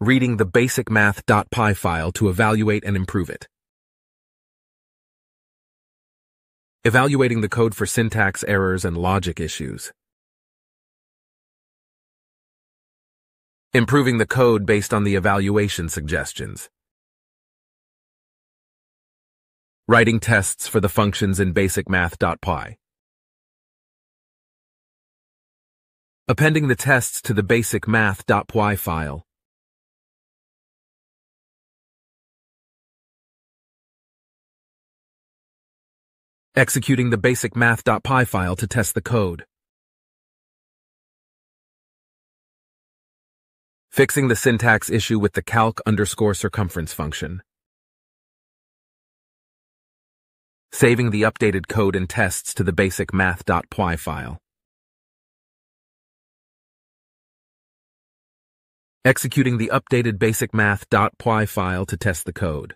Reading the basicmath.py file to evaluate and improve it. Evaluating the code for syntax errors and logic issues. Improving the code based on the evaluation suggestions. Writing tests for the functions in basicmath.py. Appending the tests to the basicmath.py file. Executing the basicmath.py file to test the code. Fixing the syntax issue with the calc underscore circumference function. Saving the updated code and tests to the basicmath.py file. executing the updated basicmath.py file to test the code.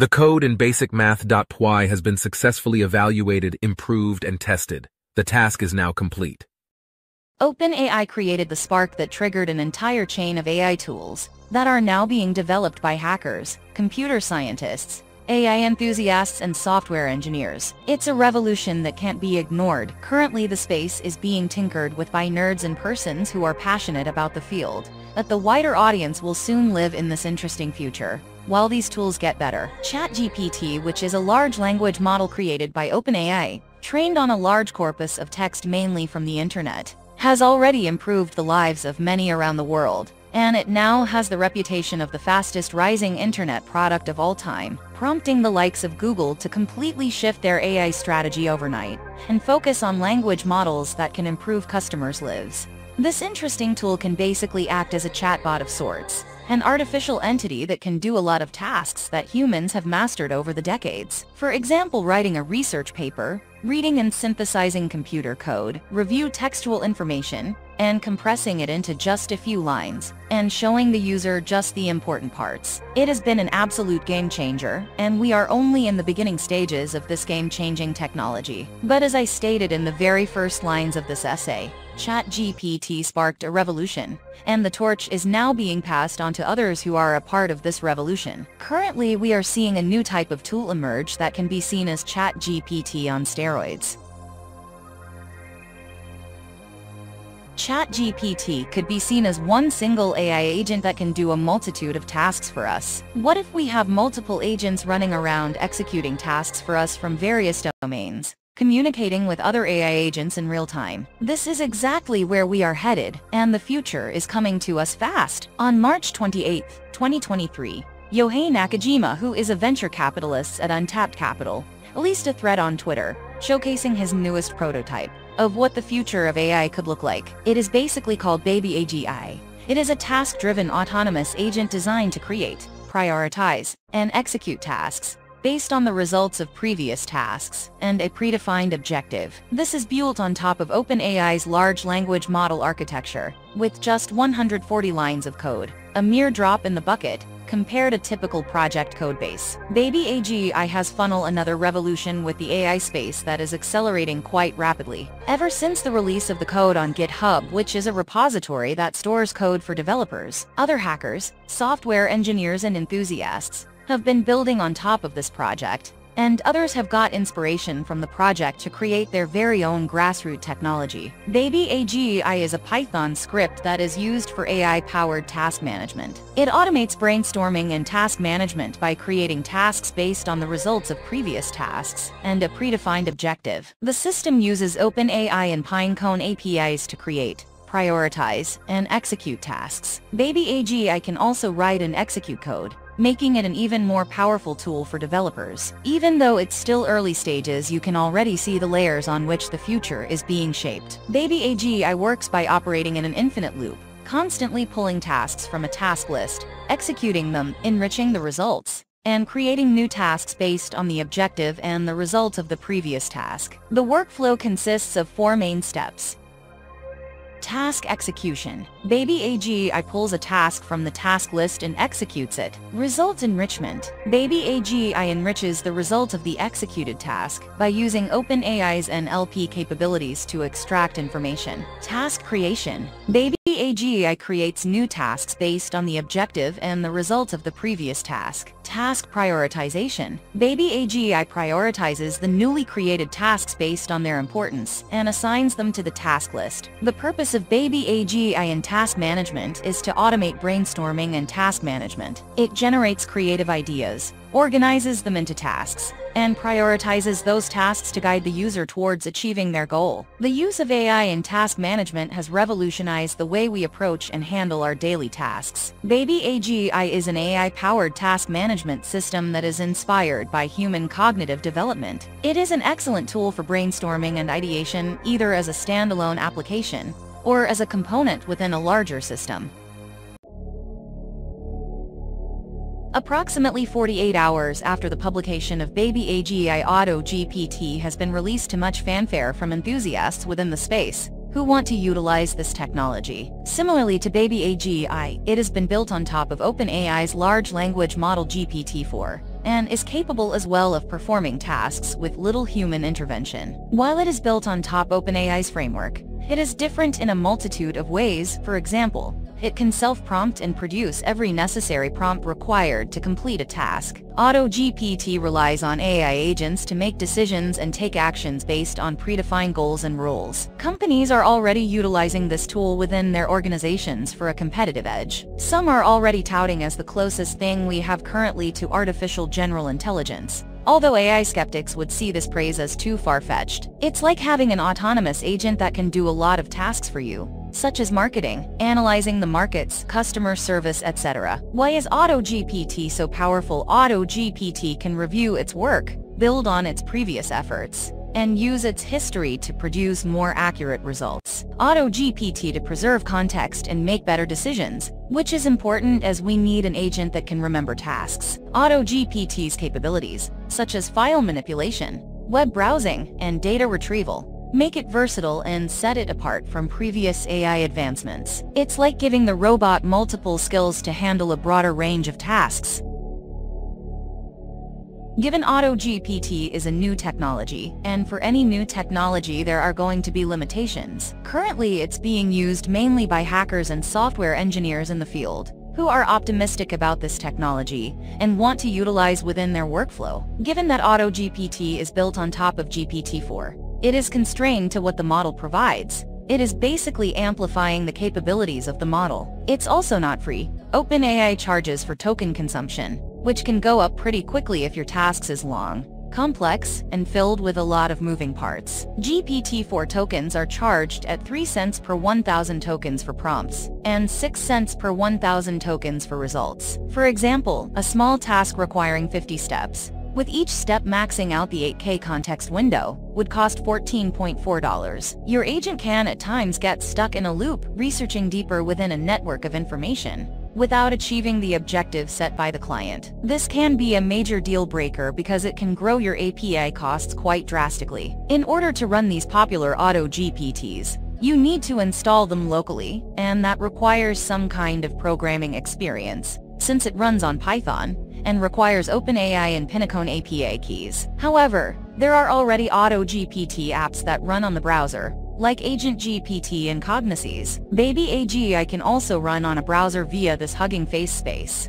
The code in basicmath.py has been successfully evaluated, improved, and tested. The task is now complete. OpenAI created the spark that triggered an entire chain of AI tools that are now being developed by hackers, computer scientists, AI enthusiasts and software engineers. It's a revolution that can't be ignored. Currently the space is being tinkered with by nerds and persons who are passionate about the field. But the wider audience will soon live in this interesting future. While these tools get better, ChatGPT which is a large language model created by OpenAI, trained on a large corpus of text mainly from the internet, has already improved the lives of many around the world and it now has the reputation of the fastest rising internet product of all time, prompting the likes of Google to completely shift their AI strategy overnight and focus on language models that can improve customers' lives. This interesting tool can basically act as a chatbot of sorts, an artificial entity that can do a lot of tasks that humans have mastered over the decades. For example, writing a research paper, reading and synthesizing computer code, review textual information, and compressing it into just a few lines, and showing the user just the important parts. It has been an absolute game changer, and we are only in the beginning stages of this game-changing technology. But as I stated in the very first lines of this essay, ChatGPT sparked a revolution, and the torch is now being passed on to others who are a part of this revolution. Currently, we are seeing a new type of tool emerge that can be seen as ChatGPT on steroids. ChatGPT could be seen as one single AI agent that can do a multitude of tasks for us. What if we have multiple agents running around executing tasks for us from various domains? Communicating with other AI agents in real time. This is exactly where we are headed, and the future is coming to us fast. On March 28, 2023, Yohei Nakajima, who is a venture capitalist at Untapped Capital, released a thread on Twitter, showcasing his newest prototype of what the future of AI could look like. It is basically called Baby AGI. It is a task-driven autonomous agent designed to create, prioritize, and execute tasks based on the results of previous tasks, and a predefined objective. This is built on top of OpenAI's large language model architecture, with just 140 lines of code, a mere drop in the bucket, compared to typical project codebase. Baby AGI has funnel another revolution with the AI space that is accelerating quite rapidly. Ever since the release of the code on GitHub which is a repository that stores code for developers, other hackers, software engineers and enthusiasts, have been building on top of this project, and others have got inspiration from the project to create their very own grassroots technology. Baby AGI is a Python script that is used for AI-powered task management. It automates brainstorming and task management by creating tasks based on the results of previous tasks and a predefined objective. The system uses OpenAI and Pinecone APIs to create, prioritize, and execute tasks. Baby AGI can also write and execute code, making it an even more powerful tool for developers. Even though it's still early stages you can already see the layers on which the future is being shaped. Baby AGI works by operating in an infinite loop, constantly pulling tasks from a task list, executing them, enriching the results, and creating new tasks based on the objective and the result of the previous task. The workflow consists of four main steps. Task execution. Baby AGI pulls a task from the task list and executes it. Result enrichment. Baby AGI enriches the result of the executed task by using OpenAI's NLP capabilities to extract information. Task creation. Baby Baby AGI creates new tasks based on the objective and the results of the previous task. Task prioritization. Baby AGI prioritizes the newly created tasks based on their importance and assigns them to the task list. The purpose of Baby AGI in task management is to automate brainstorming and task management. It generates creative ideas, organizes them into tasks, and prioritizes those tasks to guide the user towards achieving their goal. The use of AI in task management has revolutionized the way we approach and handle our daily tasks. Baby AGI is an AI-powered task management system that is inspired by human cognitive development. It is an excellent tool for brainstorming and ideation either as a standalone application or as a component within a larger system. Approximately 48 hours after the publication of Baby AGI Auto GPT has been released to much fanfare from enthusiasts within the space, who want to utilize this technology. Similarly to Baby AGI, it has been built on top of OpenAI's large language model GPT-4 and is capable as well of performing tasks with little human intervention. While it is built on top OpenAI's framework, it is different in a multitude of ways, for example, it can self-prompt and produce every necessary prompt required to complete a task. AutoGPT relies on AI agents to make decisions and take actions based on predefined goals and rules. Companies are already utilizing this tool within their organizations for a competitive edge. Some are already touting as the closest thing we have currently to artificial general intelligence. Although AI skeptics would see this praise as too far-fetched, it's like having an autonomous agent that can do a lot of tasks for you such as marketing, analyzing the markets, customer service, etc. Why is AutoGPT so powerful? AutoGPT can review its work, build on its previous efforts, and use its history to produce more accurate results. AutoGPT to preserve context and make better decisions, which is important as we need an agent that can remember tasks. AutoGPT's capabilities, such as file manipulation, web browsing, and data retrieval, Make it versatile and set it apart from previous AI advancements. It's like giving the robot multiple skills to handle a broader range of tasks. Given AutoGPT is a new technology, and for any new technology there are going to be limitations. Currently it's being used mainly by hackers and software engineers in the field who are optimistic about this technology and want to utilize within their workflow. Given that AutoGPT is built on top of GPT-4, it is constrained to what the model provides. It is basically amplifying the capabilities of the model. It's also not free. OpenAI charges for token consumption, which can go up pretty quickly if your tasks is long, complex, and filled with a lot of moving parts. GPT-4 tokens are charged at 3 cents per 1,000 tokens for prompts, and 6 cents per 1,000 tokens for results. For example, a small task requiring 50 steps, with each step maxing out the 8K context window, would cost $14.4. Your agent can at times get stuck in a loop researching deeper within a network of information without achieving the objective set by the client. This can be a major deal breaker because it can grow your API costs quite drastically. In order to run these popular auto GPTs, you need to install them locally, and that requires some kind of programming experience, since it runs on Python, and requires OpenAI and Pinecone API keys. However, there are already AutoGPT apps that run on the browser, like Agent GPT and Cognosys. Baby AGI can also run on a browser via this Hugging Face space.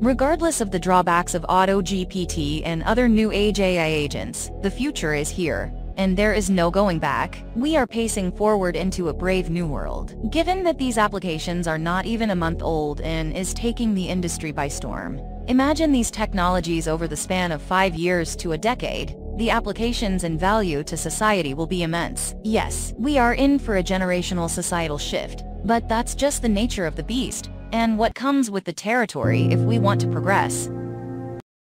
Regardless of the drawbacks of AutoGPT and other new age AI agents, the future is here and there is no going back. We are pacing forward into a brave new world. Given that these applications are not even a month old and is taking the industry by storm, imagine these technologies over the span of five years to a decade. The applications and value to society will be immense. Yes, we are in for a generational societal shift, but that's just the nature of the beast and what comes with the territory if we want to progress.